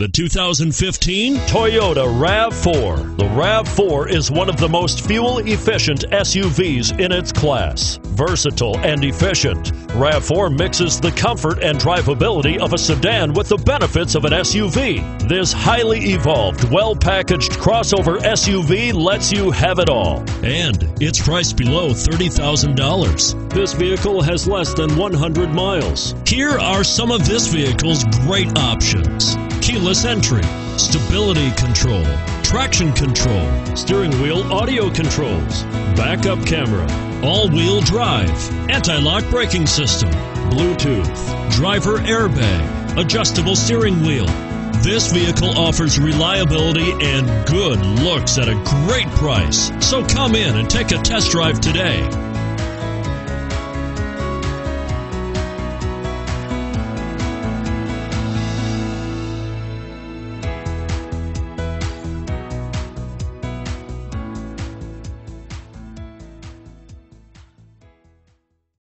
The 2015 Toyota RAV4. The RAV4 is one of the most fuel efficient SUVs in its class. Versatile and efficient, RAV4 mixes the comfort and drivability of a sedan with the benefits of an SUV. This highly evolved, well packaged crossover SUV lets you have it all. And it's priced below $30,000. This vehicle has less than 100 miles. Here are some of this vehicle's great options keyless entry, stability control, traction control, steering wheel audio controls, backup camera, all wheel drive, anti lock braking system, Bluetooth, driver airbag, adjustable steering wheel. This vehicle offers reliability and good looks at a great price. So come in and take a test drive today.